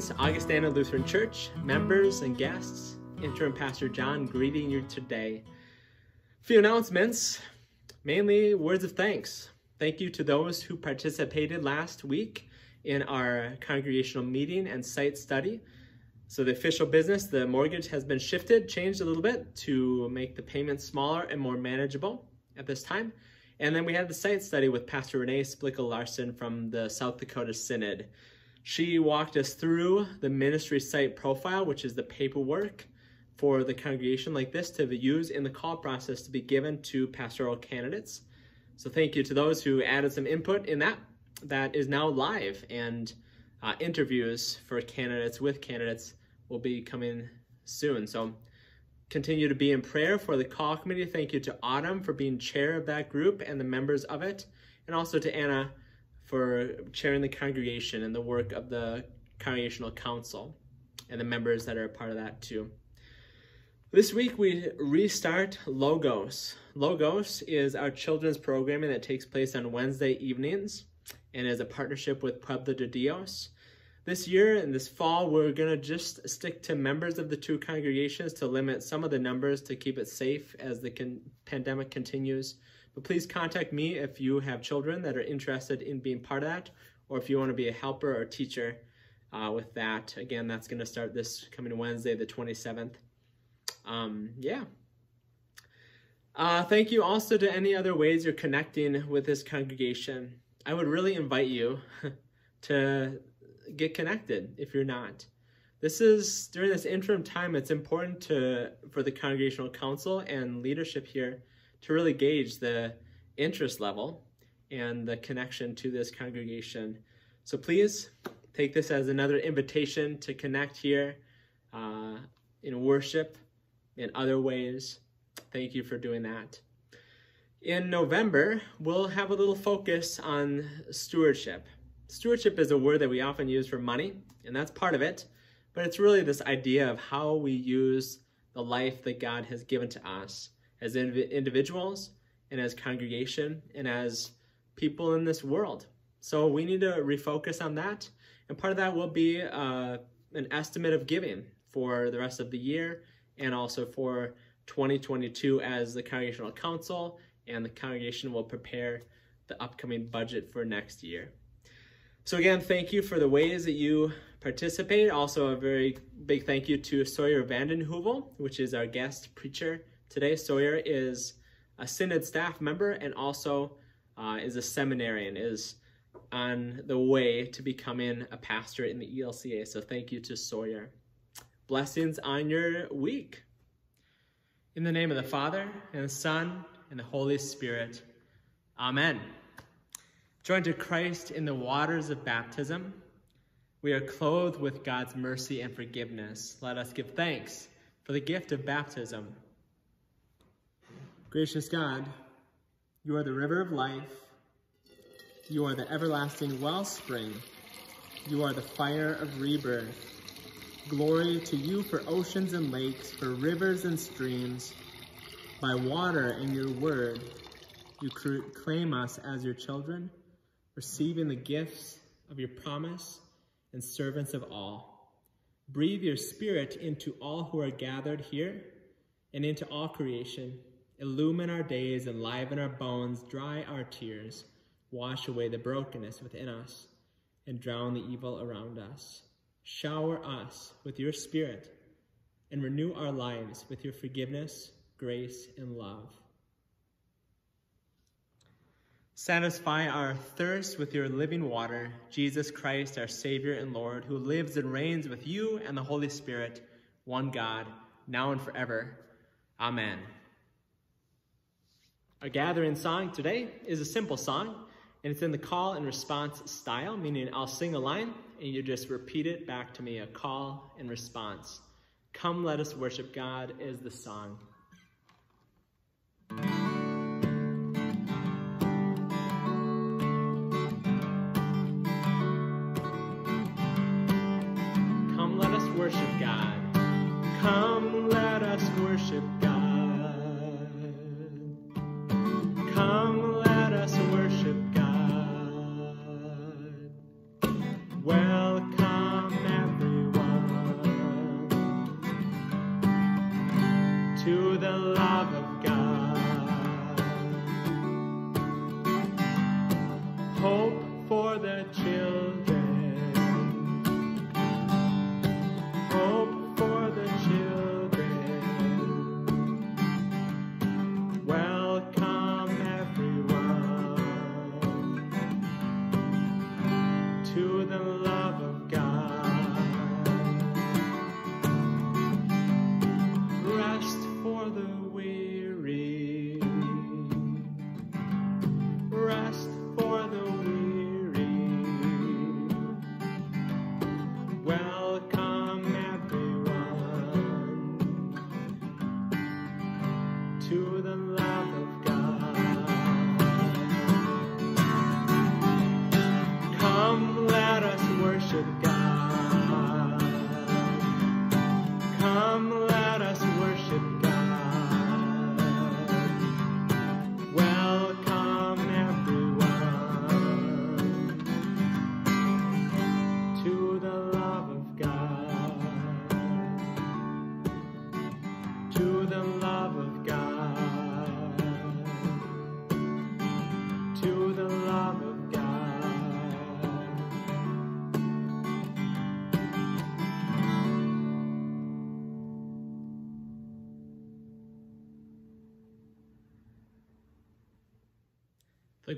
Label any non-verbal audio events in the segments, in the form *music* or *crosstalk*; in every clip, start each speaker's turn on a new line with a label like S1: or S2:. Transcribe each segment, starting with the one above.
S1: Greetings, Augustana Lutheran Church, members and guests. Interim Pastor John greeting you today. A few announcements, mainly words of thanks. Thank you to those who participated last week in our congregational meeting and site study. So the official business, the mortgage has been shifted, changed a little bit to make the payments smaller and more manageable at this time. And then we had the site study with Pastor Renee Splickle Larson from the South Dakota Synod. She walked us through the ministry site profile, which is the paperwork for the congregation like this to use in the call process to be given to pastoral candidates. So thank you to those who added some input in that. That is now live and uh, interviews for candidates with candidates will be coming soon. So continue to be in prayer for the call committee. Thank you to Autumn for being chair of that group and the members of it, and also to Anna for chairing the congregation and the work of the congregational council and the members that are a part of that too. This week we restart Logos. Logos is our children's programming that takes place on Wednesday evenings and is a partnership with Pueblo de Dios. This year and this fall, we're going to just stick to members of the two congregations to limit some of the numbers to keep it safe as the con pandemic continues. But please contact me if you have children that are interested in being part of that, or if you want to be a helper or teacher uh, with that. Again, that's going to start this coming Wednesday, the 27th. Um, yeah. Uh, thank you also to any other ways you're connecting with this congregation. I would really invite you *laughs* to get connected if you're not. This is during this interim time, it's important to for the congregational council and leadership here to really gauge the interest level and the connection to this congregation. So please take this as another invitation to connect here uh, in worship in other ways. Thank you for doing that. In November, we'll have a little focus on stewardship. Stewardship is a word that we often use for money, and that's part of it, but it's really this idea of how we use the life that God has given to us as individuals and as congregation and as people in this world. So we need to refocus on that. And part of that will be uh, an estimate of giving for the rest of the year and also for 2022 as the Congregational Council and the congregation will prepare the upcoming budget for next year. So again, thank you for the ways that you participate. Also a very big thank you to Sawyer Vanden Heuvel, which is our guest preacher Today, Sawyer is a Synod staff member and also uh, is a seminarian, is on the way to becoming a pastor in the ELCA. So thank you to Sawyer. Blessings on your week. In the name of the Father, and the Son, and the Holy Spirit. Amen. Joined to Christ in the waters of baptism, we are clothed with God's mercy and forgiveness. Let us give thanks for the gift of baptism. Gracious God, you are the river of life. You are the everlasting wellspring. You are the fire of rebirth. Glory to you for oceans and lakes, for rivers and streams. By water and your word, you claim us as your children, receiving the gifts of your promise and servants of all. Breathe your spirit into all who are gathered here and into all creation Illumine our days, enliven our bones, dry our tears, wash away the brokenness within us, and drown the evil around us. Shower us with your spirit, and renew our lives with your forgiveness, grace, and love. Satisfy our thirst with your living water, Jesus Christ, our Savior and Lord, who lives and reigns with you and the Holy Spirit, one God, now and forever. Amen. Our gathering song today is a simple song, and it's in the call and response style, meaning I'll sing a line and you just repeat it back to me, a call and response. Come, let us worship God is the song. Come, let us worship God. Come, let us worship God.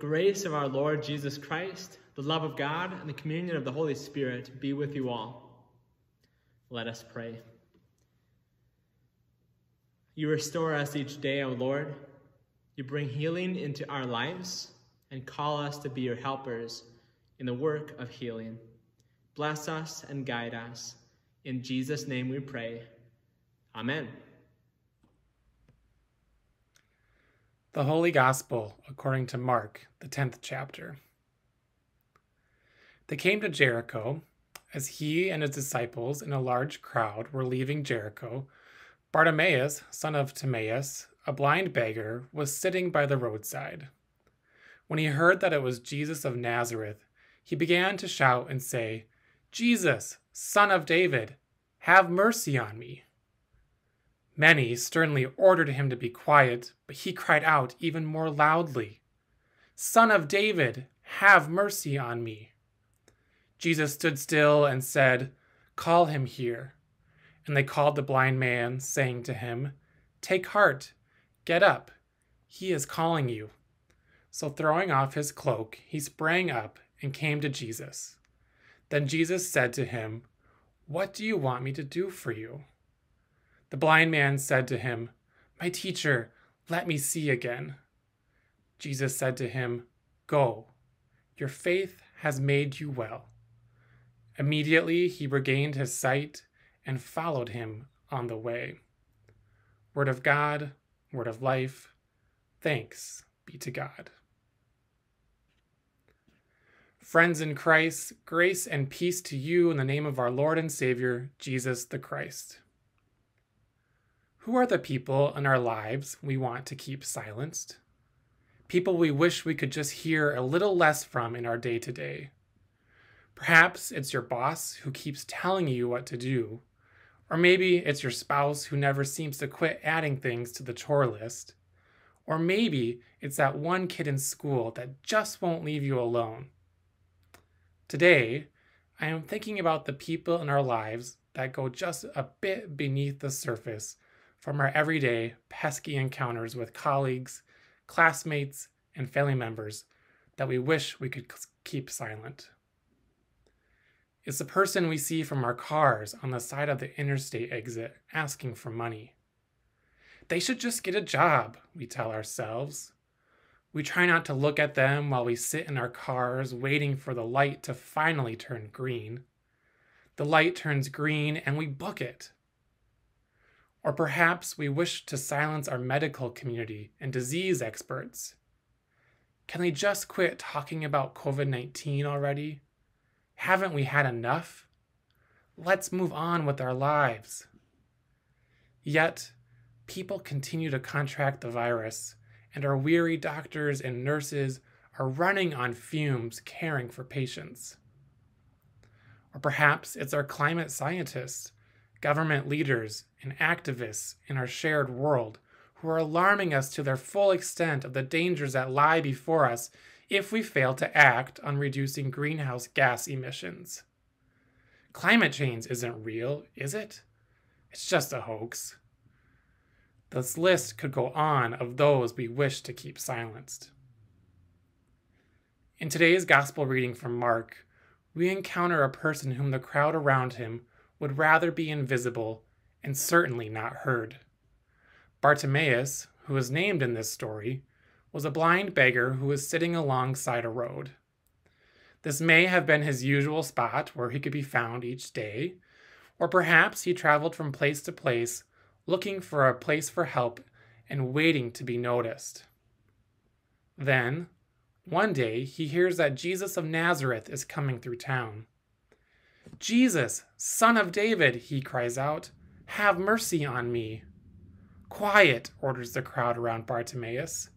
S1: Grace of our Lord Jesus Christ, the love of God, and the communion of the Holy Spirit be with you all. Let us pray. You restore us each day, O Lord. You bring healing into our lives and call us to be your helpers in the work of healing. Bless us and guide us. In Jesus' name we pray. Amen.
S2: The Holy Gospel according to Mark, the 10th chapter. They came to Jericho. As he and his disciples and a large crowd were leaving Jericho, Bartimaeus, son of Timaeus, a blind beggar, was sitting by the roadside. When he heard that it was Jesus of Nazareth, he began to shout and say, Jesus, son of David, have mercy on me. Many sternly ordered him to be quiet, but he cried out even more loudly, Son of David, have mercy on me. Jesus stood still and said, Call him here. And they called the blind man, saying to him, Take heart, get up, he is calling you. So throwing off his cloak, he sprang up and came to Jesus. Then Jesus said to him, What do you want me to do for you? The blind man said to him, My teacher, let me see again. Jesus said to him, Go, your faith has made you well. Immediately he regained his sight and followed him on the way. Word of God, word of life, thanks be to God. Friends in Christ, grace and peace to you in the name of our Lord and Savior, Jesus the Christ. Who are the people in our lives we want to keep silenced? People we wish we could just hear a little less from in our day to day. Perhaps it's your boss who keeps telling you what to do, or maybe it's your spouse who never seems to quit adding things to the chore list, or maybe it's that one kid in school that just won't leave you alone. Today, I am thinking about the people in our lives that go just a bit beneath the surface from our everyday pesky encounters with colleagues, classmates, and family members that we wish we could keep silent. It's the person we see from our cars on the side of the interstate exit asking for money. They should just get a job, we tell ourselves. We try not to look at them while we sit in our cars waiting for the light to finally turn green. The light turns green and we book it. Or perhaps we wish to silence our medical community and disease experts. Can they just quit talking about COVID 19 already? Haven't we had enough? Let's move on with our lives. Yet, people continue to contract the virus, and our weary doctors and nurses are running on fumes caring for patients. Or perhaps it's our climate scientists, government leaders, and activists in our shared world who are alarming us to their full extent of the dangers that lie before us if we fail to act on reducing greenhouse gas emissions. Climate change isn't real, is it? It's just a hoax. This list could go on of those we wish to keep silenced. In today's gospel reading from Mark, we encounter a person whom the crowd around him would rather be invisible and certainly not heard. Bartimaeus, who is named in this story, was a blind beggar who was sitting alongside a road. This may have been his usual spot where he could be found each day, or perhaps he traveled from place to place looking for a place for help and waiting to be noticed. Then, one day, he hears that Jesus of Nazareth is coming through town. Jesus, son of David, he cries out, have mercy on me. Quiet, orders the crowd around Bartimaeus.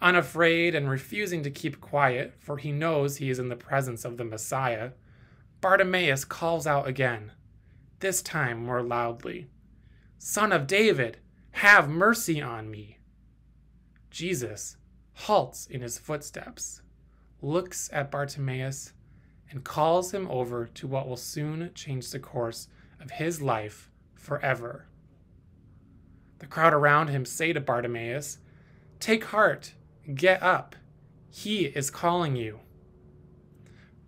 S2: Unafraid and refusing to keep quiet, for he knows he is in the presence of the Messiah, Bartimaeus calls out again, this time more loudly Son of David, have mercy on me. Jesus halts in his footsteps, looks at Bartimaeus, and calls him over to what will soon change the course of his life forever. The crowd around him say to Bartimaeus, Take heart, get up, he is calling you.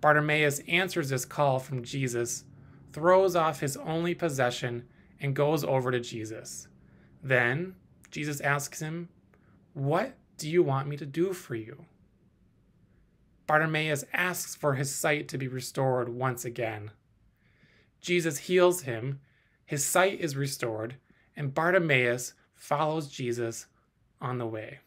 S2: Bartimaeus answers this call from Jesus, throws off his only possession, and goes over to Jesus. Then Jesus asks him, What do you want me to do for you? Bartimaeus asks for his sight to be restored once again. Jesus heals him, his sight is restored, and Bartimaeus follows Jesus on the way.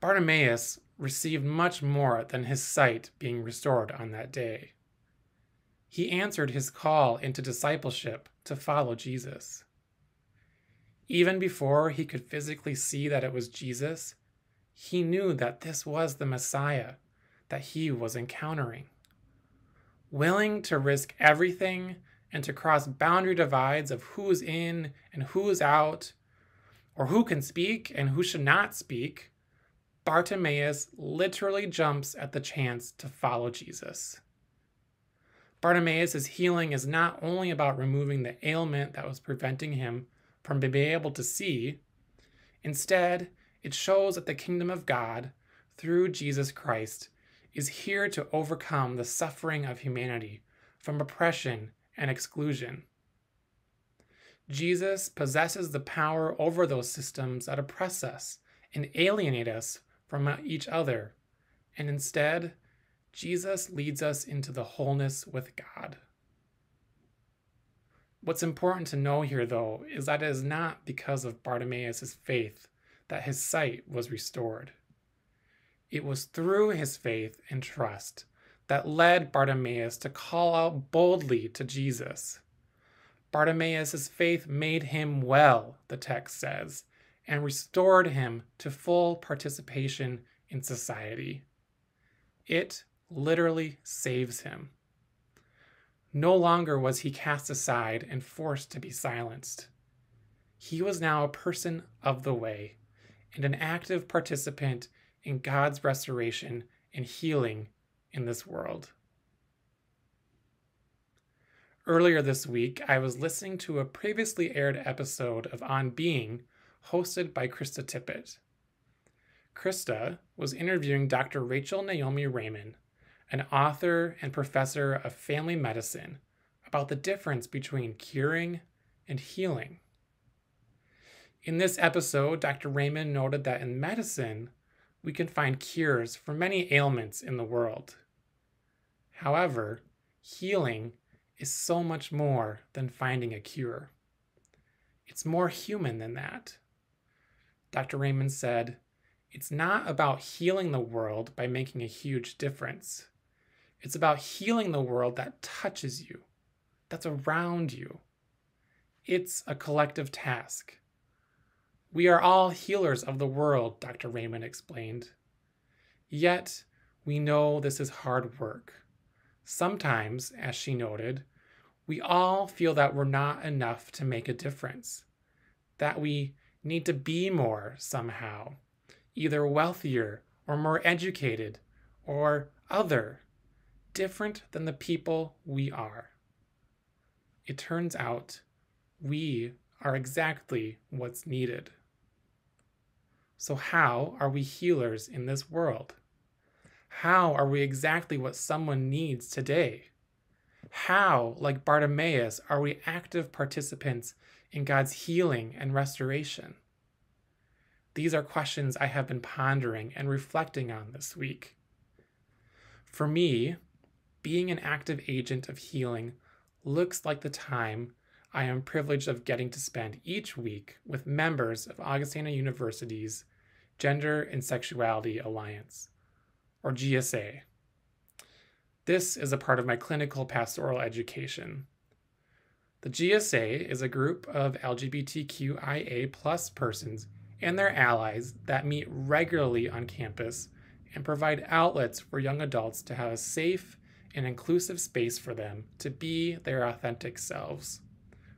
S2: Bartimaeus received much more than his sight being restored on that day. He answered his call into discipleship to follow Jesus. Even before he could physically see that it was Jesus, he knew that this was the Messiah that he was encountering. Willing to risk everything and to cross boundary divides of who's in and who's out, or who can speak and who should not speak, Bartimaeus literally jumps at the chance to follow Jesus. Bartimaeus' healing is not only about removing the ailment that was preventing him from being able to see. Instead, it shows that the kingdom of God, through Jesus Christ, is here to overcome the suffering of humanity from oppression and exclusion. Jesus possesses the power over those systems that oppress us and alienate us from each other, and instead, Jesus leads us into the wholeness with God. What's important to know here, though, is that it is not because of Bartimaeus' faith that his sight was restored. It was through his faith and trust that led Bartimaeus to call out boldly to Jesus. Bartimaeus' faith made him well, the text says, and restored him to full participation in society. It literally saves him. No longer was he cast aside and forced to be silenced. He was now a person of the way and an active participant in God's restoration and healing in this world. Earlier this week, I was listening to a previously aired episode of On Being hosted by Krista Tippett. Krista was interviewing Dr. Rachel Naomi Remen an author and professor of family medicine, about the difference between curing and healing. In this episode, Dr. Remen noted that in medicine, we can find cures for many ailments in the world. However, healing is so much more than finding a cure. It's more human than that. Dr. Remen said, It's not about healing the world by making a huge difference. It's about healing the world that touches you, that's around you. It's a collective task. We are all healers of the world, Dr. Remen explained. Yet, we know this is hard work. Sometimes, as she noted, we all feel that we're not enough to make a difference, that we need to be more somehow, either wealthier or more educated or other, different than the people we are. It turns out we are exactly what's needed. So, how are we healers in this world? How are we exactly what someone needs today? How, like Bartimaeus, are we active participants in God's healing and restoration? These are questions I have been pondering and reflecting on this week. For me, being an active agent of healing looks like the time I am privileged of getting to spend each week with members of Augustana University's Gender and Sexuality Alliance, or GSA. This is a part of my clinical pastoral education. The GSA is a group of LGBTQIA plus persons and their allies that meet regularly on campus and provide outlets for young adults to have a safe and inclusive space for them to be their authentic selves,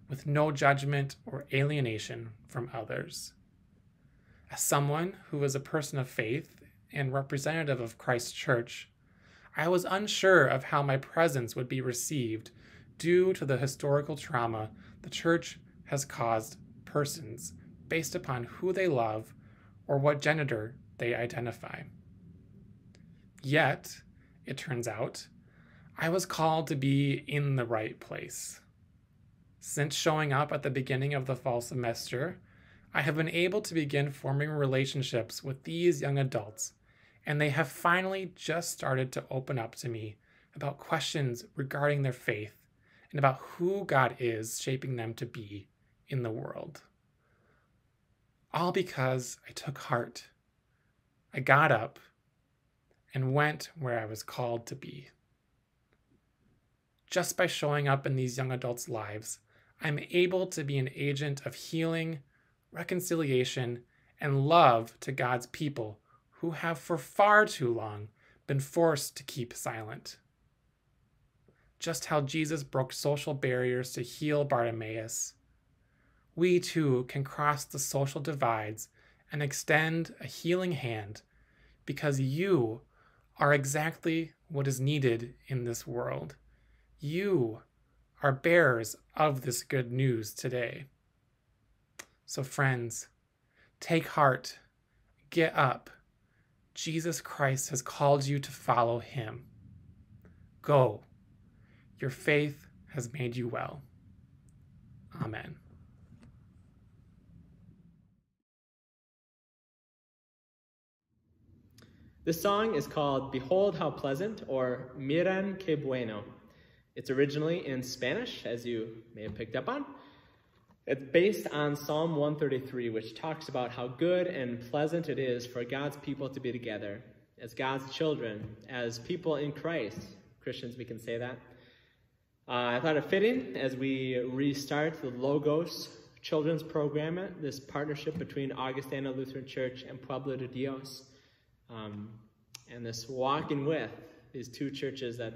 S2: with no judgment or alienation from others. As someone who is a person of faith and representative of Christ's church, I was unsure of how my presence would be received due to the historical trauma the church has caused persons based upon who they love or what gender they identify. Yet, it turns out, I was called to be in the right place. Since showing up at the beginning of the fall semester, I have been able to begin forming relationships with these young adults, and they have finally just started to open up to me about questions regarding their faith and about who God is shaping them to be in the world. All because I took heart. I got up and went where I was called to be. Just by showing up in these young adults' lives, I'm able to be an agent of healing reconciliation, and love to God's people who have for far too long been forced to keep silent. Just how Jesus broke social barriers to heal Bartimaeus, we too can cross the social divides and extend a healing hand because you are exactly what is needed in this world. You are bearers of this good news today. So, friends, take heart, get up. Jesus Christ has called you to follow him. Go. Your faith has made you well. Amen.
S1: This song is called Behold How Pleasant or Miren Que Bueno. It's originally in Spanish, as you may have picked up on. It's based on Psalm 133, which talks about how good and pleasant it is for God's people to be together as God's children, as people in Christ. Christians, we can say that. Uh, I thought it fitting as we restart the Logos children's program, this partnership between Augustana Lutheran Church and Pueblo de Dios, um, and this walking with these two churches that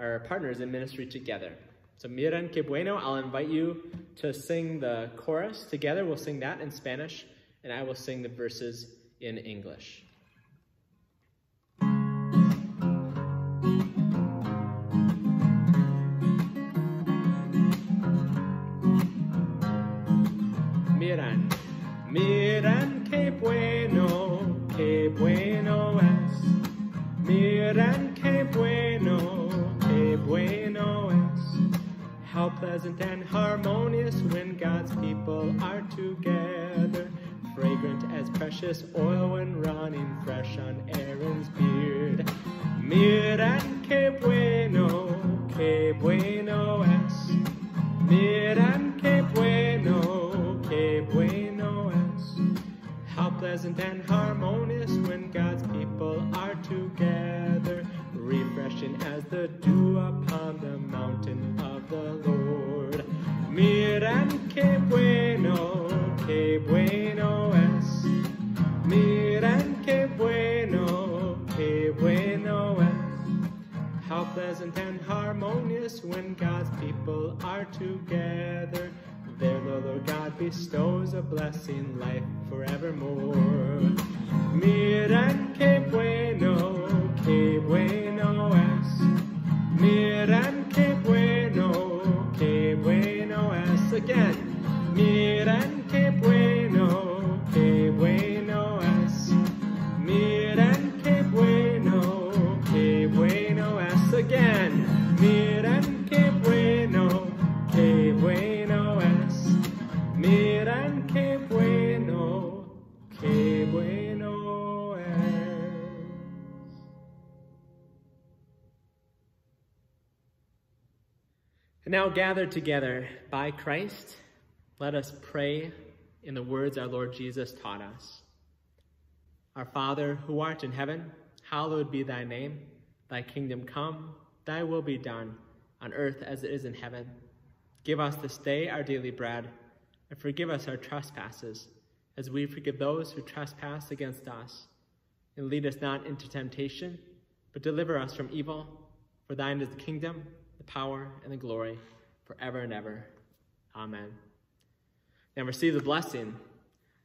S1: are partners in ministry together. So miren que bueno, I'll invite you to sing the chorus together. We'll sing that in Spanish, and I will sing the verses in English. Miren, miren que bueno, que bueno es. Miren How pleasant and harmonious when God's people are together. Fragrant as precious oil when running fresh on Aaron's beard. Miren que bueno, que bueno es. Miren que bueno, que bueno es. How pleasant and harmonious when God's people are together refreshing as the dew upon the mountain the Lord. Miren que bueno, que bueno es. Miren que bueno, que bueno es. How pleasant and harmonious when God's people are together. There the Lord God bestows a blessing, life forevermore. Miren que bueno, que bueno es. Miran now gathered together by Christ, let us pray in the words our Lord Jesus taught us. Our Father, who art in heaven, hallowed be thy name. Thy kingdom come, thy will be done, on earth as it is in heaven. Give us this day our daily bread, and forgive us our trespasses, as we forgive those who trespass against us. And lead us not into temptation, but deliver us from evil. For thine is the kingdom, power, and the glory, forever and ever. Amen. Now receive the blessing.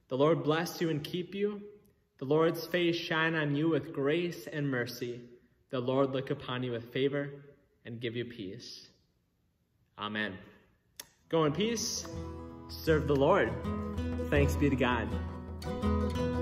S1: The Lord bless you and keep you. The Lord's face shine on you with grace and mercy. The Lord look upon you with favor and give you peace. Amen. Go in peace. Serve the Lord. Thanks be to God.